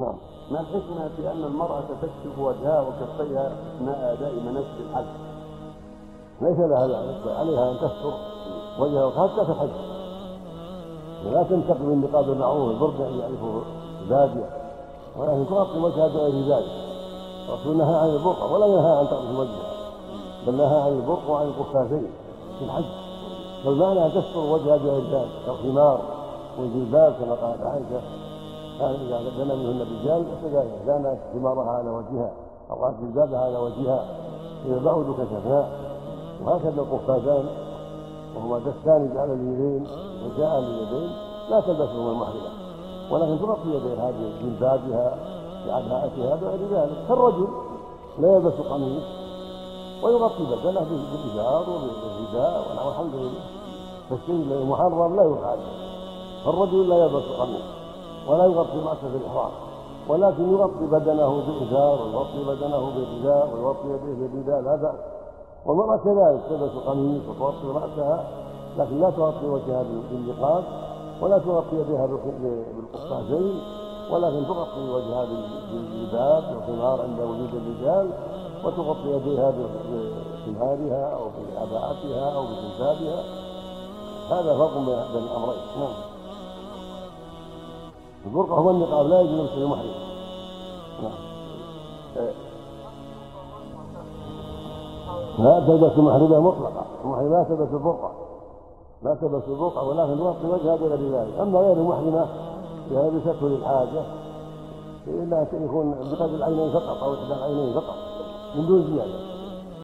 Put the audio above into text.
نعم. ما الحكمة في أن المرأة تكشف وجهها وكفيها أثناء أداء مناسك الحج؟ ليس لها ذلك. عليها أن تستر وجهها حتى في الحج ولا تنتقل من نقاب المعروف البرد الذي يعرفه الباديه ولكن تغطي وجهها بغير ذلك. الرسول نهى عن البرقع ولا ينهى عن تغطي وجهها. بل نهى عن البرق وعن القفازين في الحج. فالمعنى أن تستر وجهها بغير ذلك. كالخمار والجلباب كما قالت عائشة. كان إذا دنا منهن الرجال فكذلك كانت خمارها على وجهها أو قالت جلبابها على وجهها. إذا بعدوا كشفناه وهكذا القفازان وهما دستان على اليدين وجاء لليدين لا تلبسهما المحرمه ولكن تغطي يديها بجلبابها بعباءتها بغير ذلك. كالرجل لا يلبس قميص ويغطي بدنه بالإزار وبالرداء ونحو الحمد لله. فالشيء المحرم لا يفعل فالرجل لا يلبس قميص. ولا يغطي راسه بالإحرام ولكن يغطي بدنه بالإزار ويغطي بدنه بالرداء ويغطي يديه بالرداء لا بأس والمرأة كذلك تلبس قميص وتغطي رأسها لكن لا تغطي وجهها بالنقاب ولا تغطي يديها بالقفازين ولكن تغطي وجهها بالجباب والخمار عند وجود الرجال وتغطي يديها بخمارها أو بعباءتها أو بجلبابها هذا فرق بين الأمرين. نعم. البرقع هو النقاب لا يجوز لبسه المحرم نعم. لا تلبس المحرمة مطلقة. المحرمة لا تلبس البرقع لا تلبس البرقع ولكن تغطي وجهها بغير ذلك. أما غير المحرمة يلبسته للحاجة إلا أن يكون بقدر العينين فقط أو إحدى العينين فقط من دون زيادة.